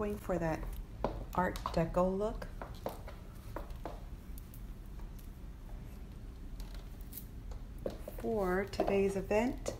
going for that Art Deco look. For today's event,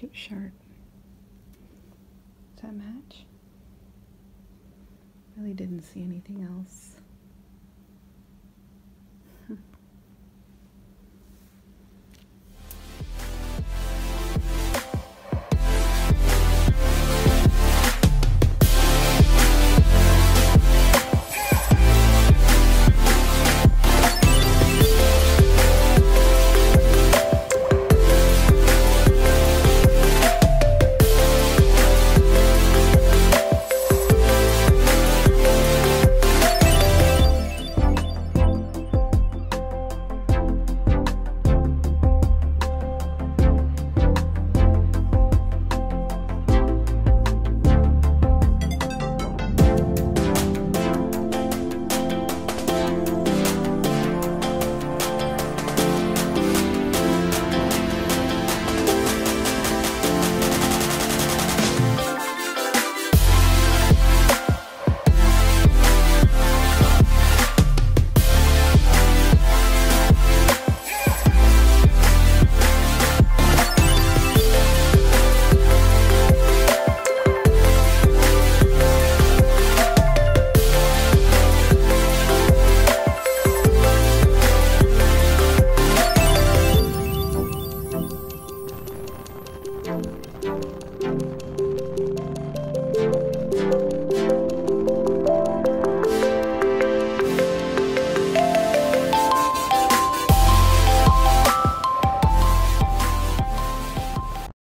cute shirt. Does that match? Really didn't see anything else.